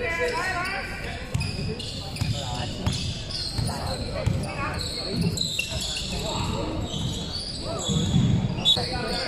Thank you.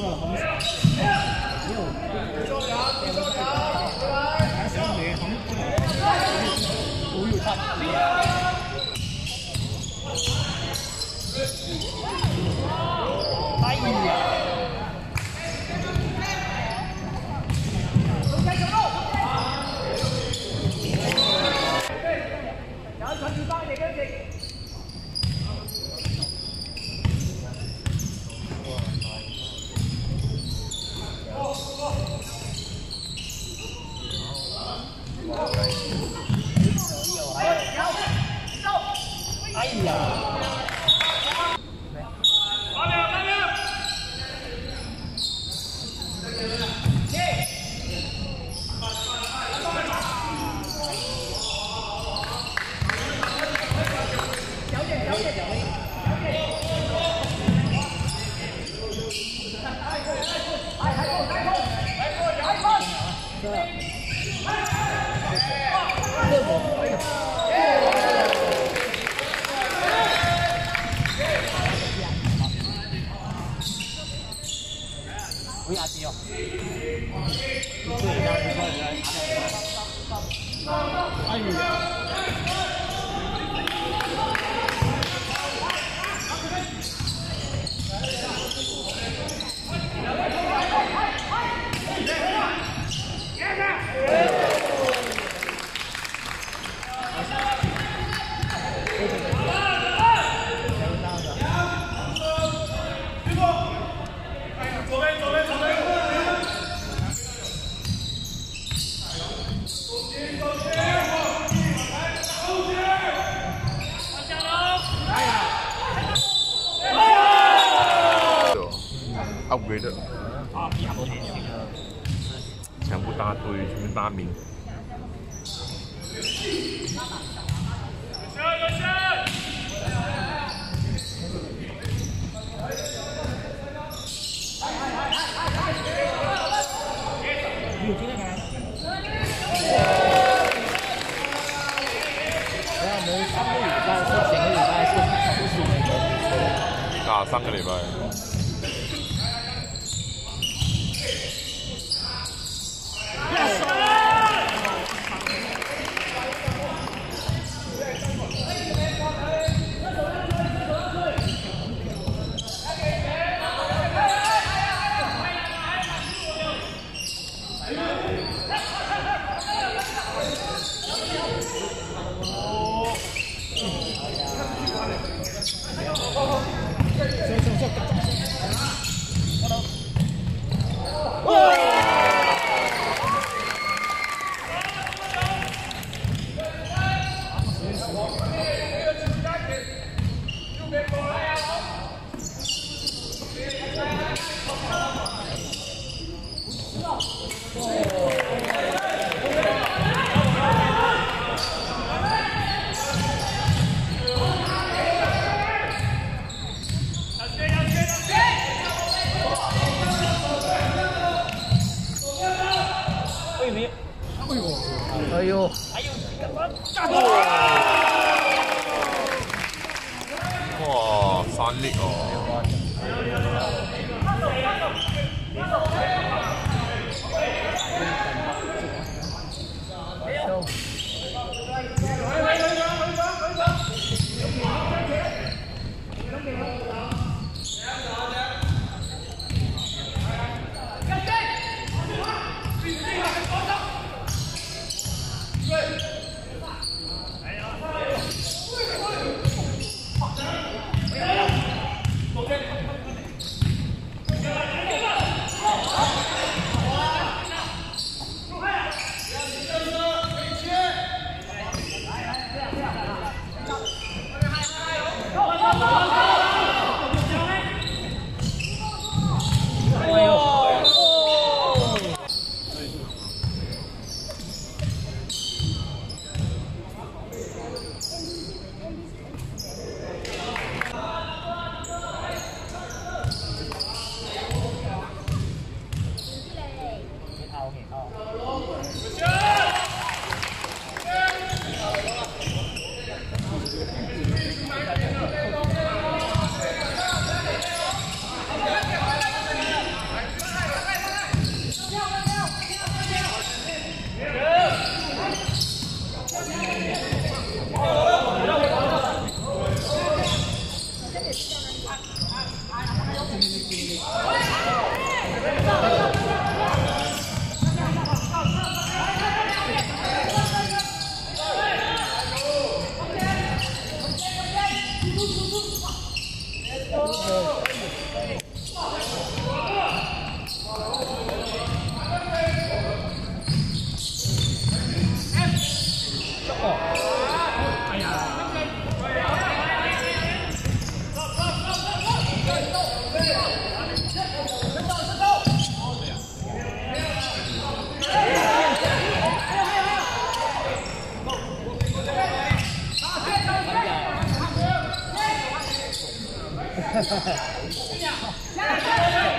Upgrade Allah! 加油加油加油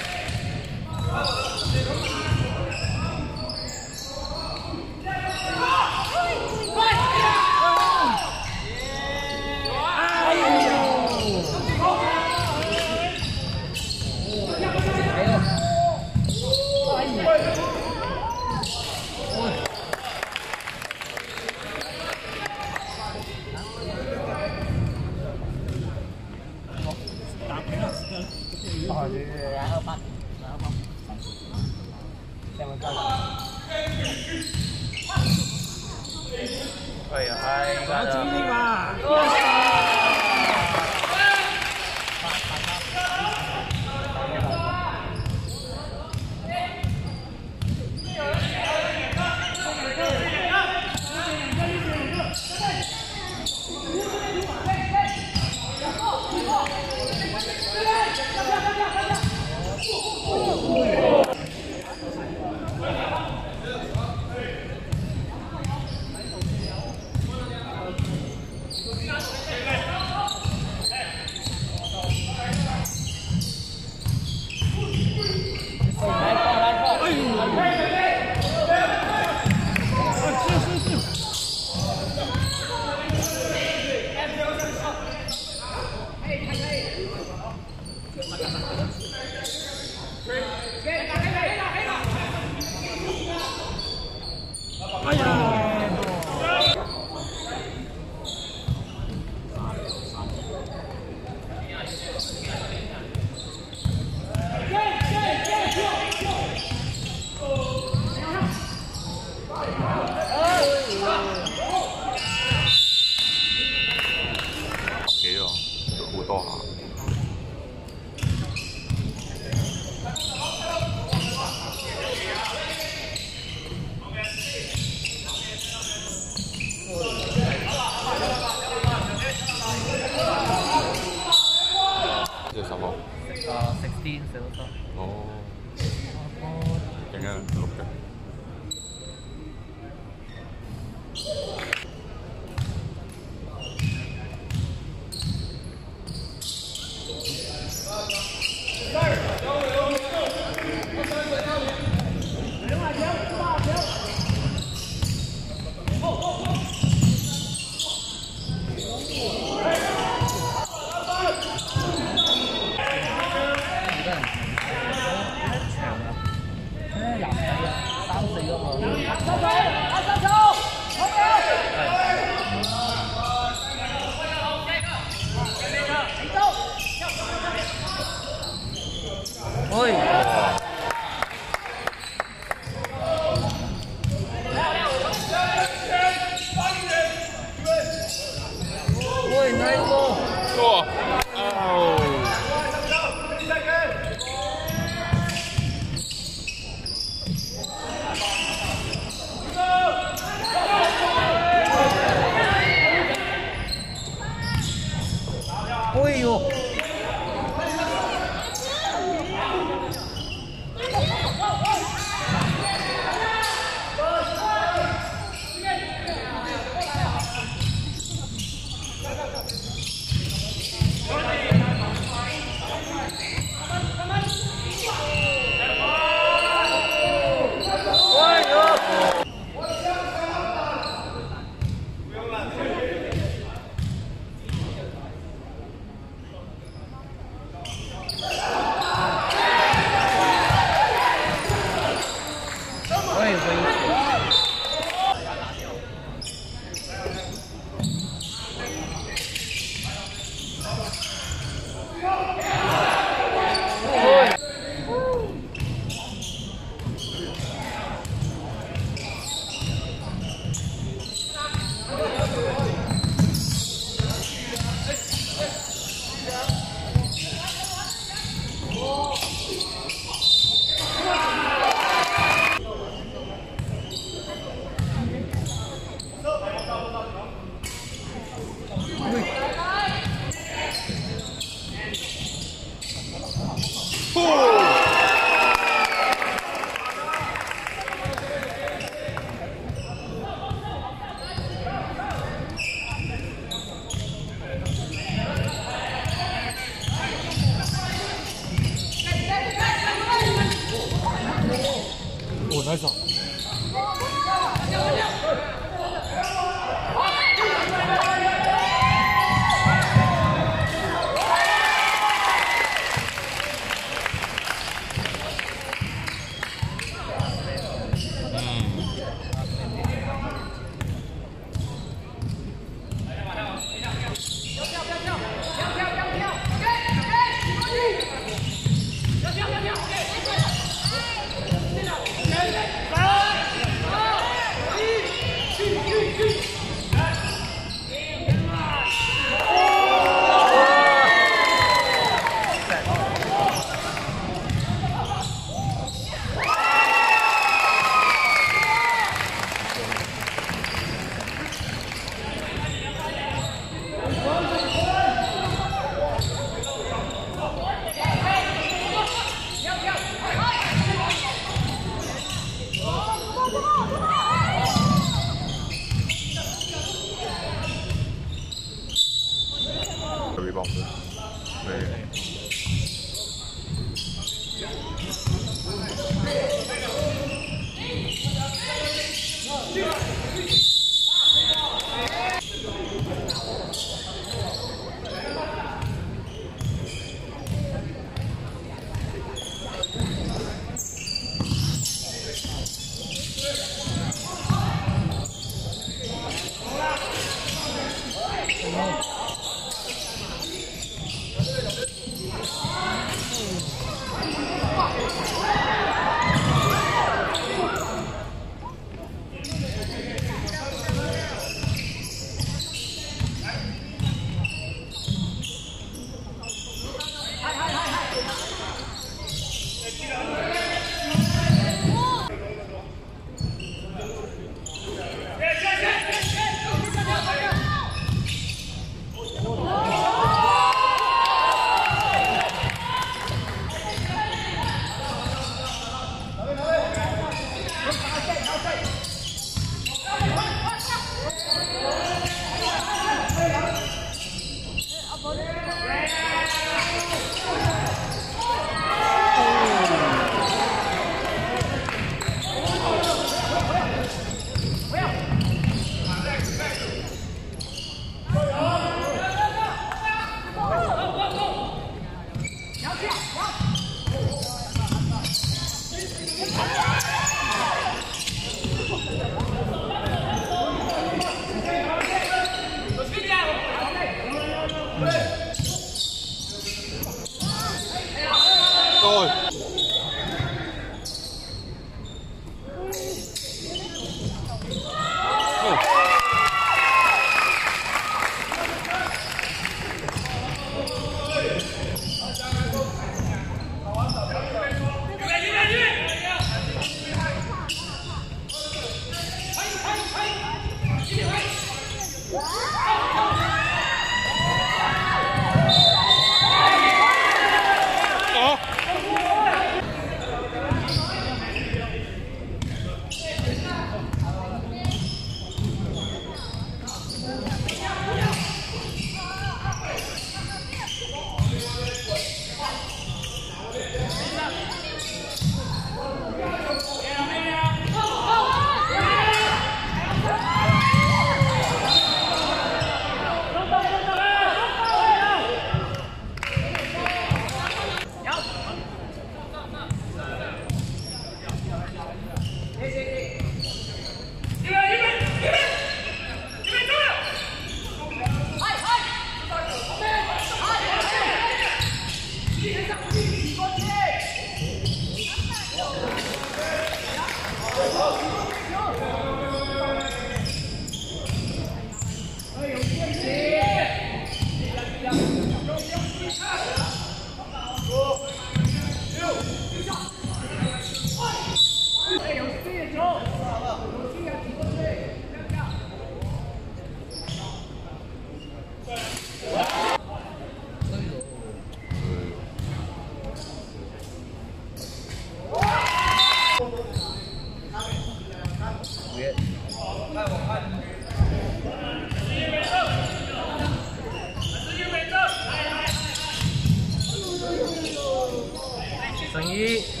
等一。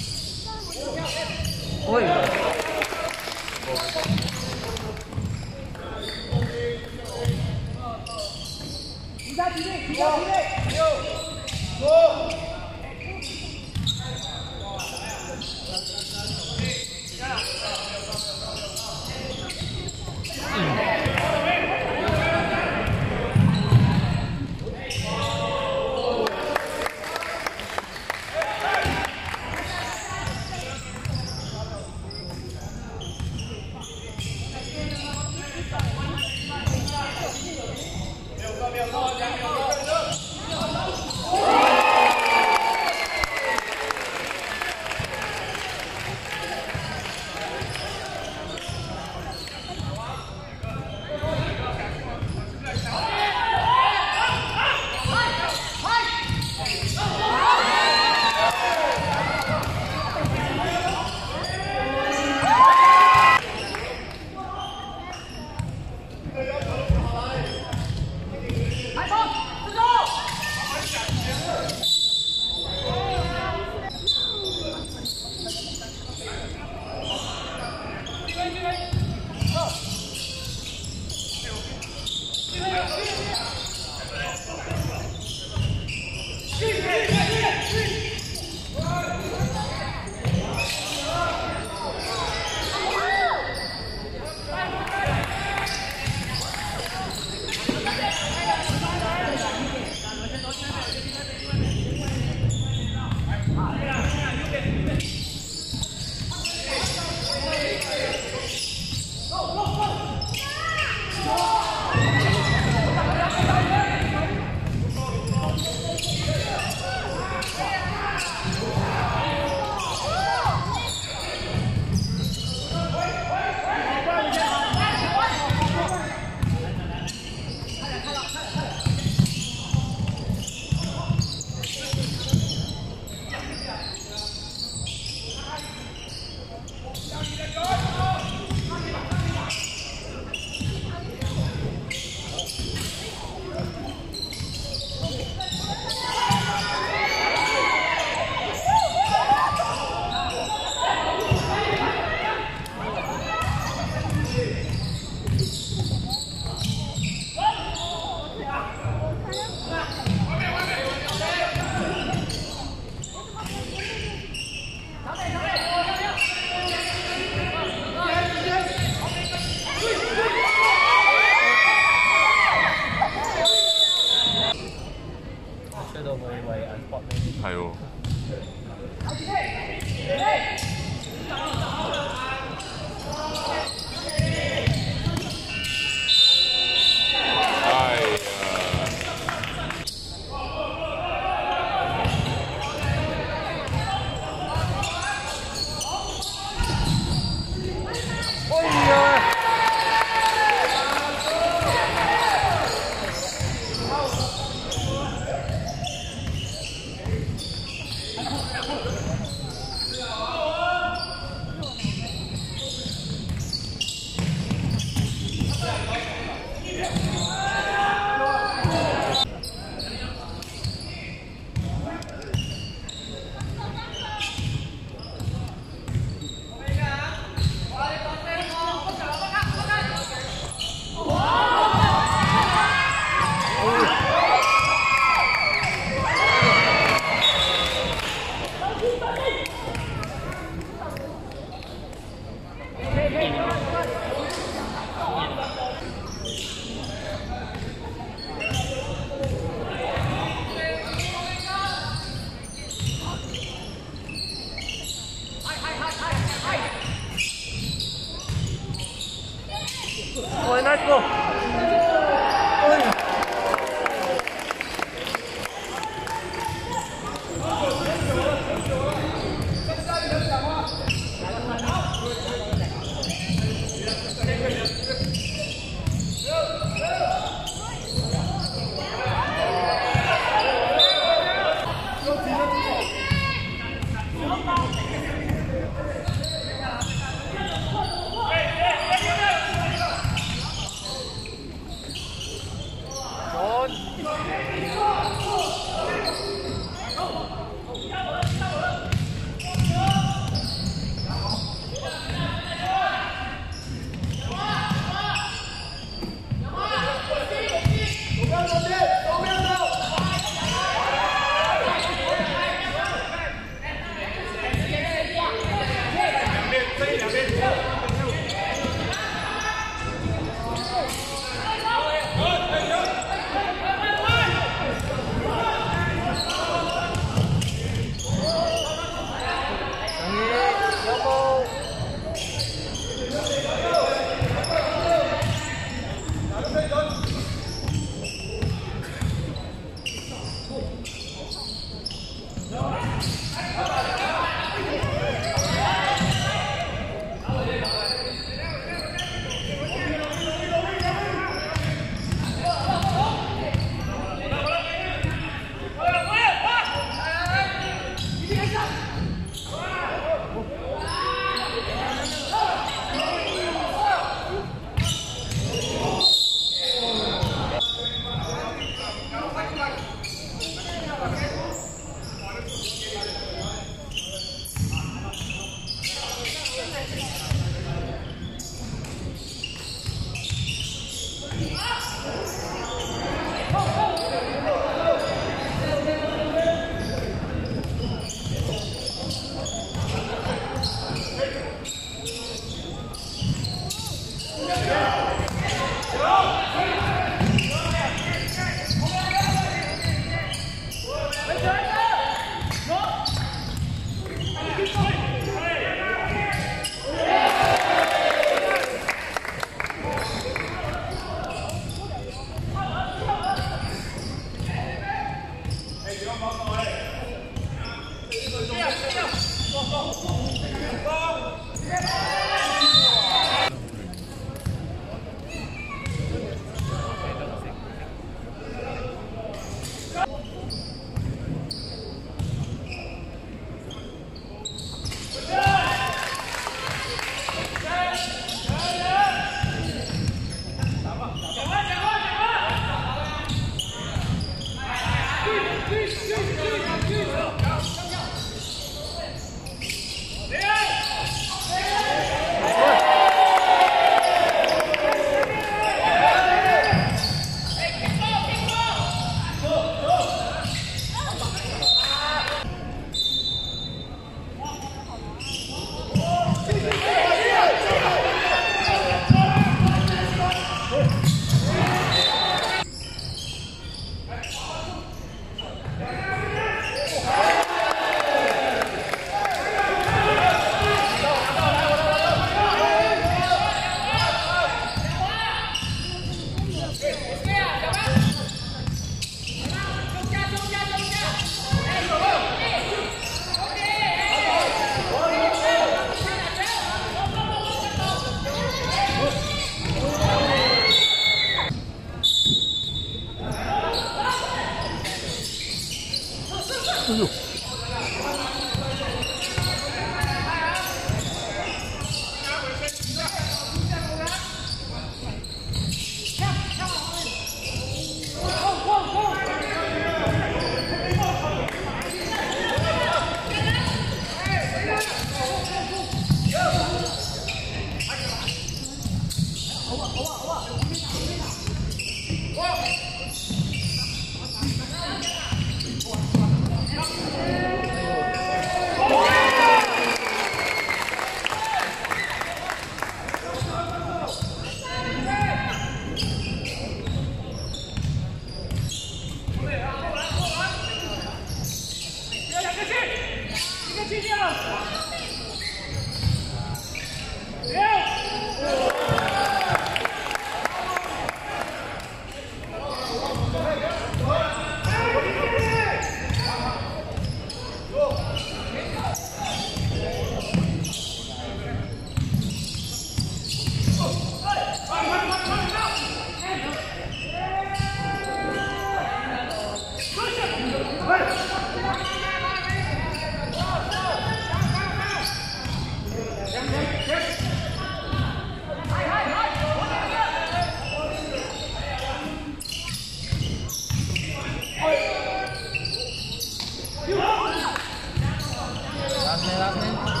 Sachen.